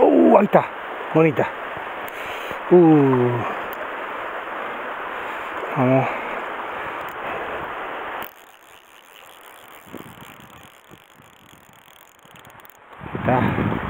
Uh, ahí está, bonita. Uh. Vamos. Está.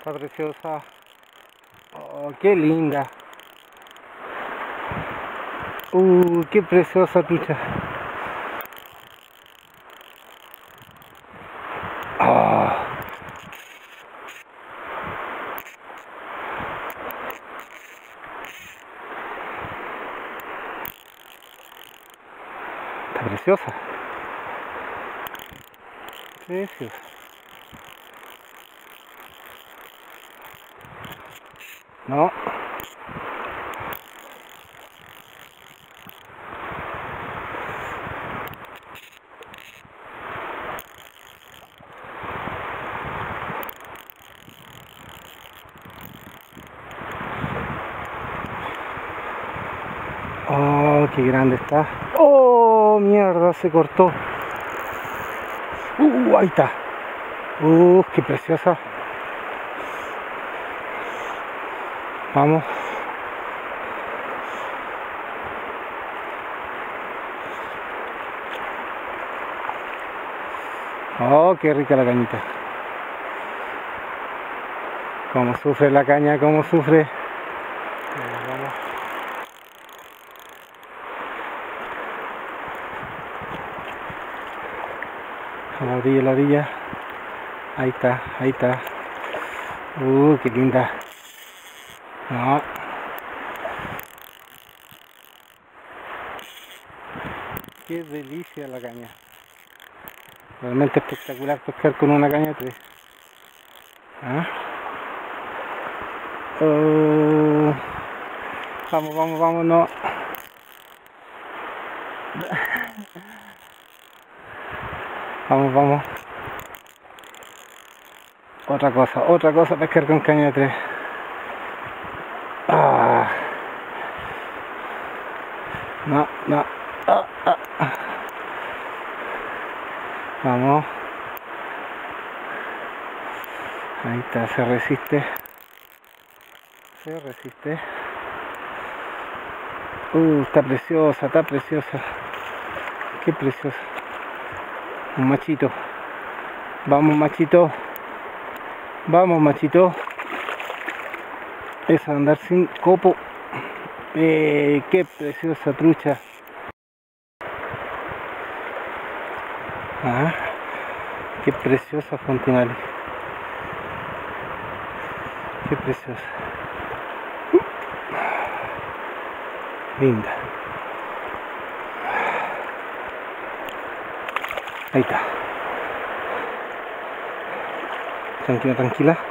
Está preciosa. Oh, qué linda. Uh, qué preciosa trucha. Ah. Preciosa. Preciosa. No. Oh, qué grande está. Oh, mierda, se cortó. Uh, ahí está. Uh, qué preciosa. Vamos. Oh, qué rica la cañita. Cómo sufre la caña, cómo sufre. A la orilla, la orilla. Ahí está, ahí está. Uh, qué linda. No. Qué delicia la caña. Realmente espectacular pescar con una caña 3. ¿Ah? Oh. Vamos, vamos, vamos, no. Vamos, vamos. Otra cosa, otra cosa pescar con caña 3. No, no. Ah, ah. Vamos. Ahí está, se resiste. Se resiste. Uh, está preciosa, está preciosa. Qué preciosa. Un machito. Vamos, machito. Vamos, machito. Es andar sin copo. Eh, qué preciosa trucha. Ah, qué preciosa Fontinali. Qué preciosa. Linda. Ahí está. Tranquila, tranquila.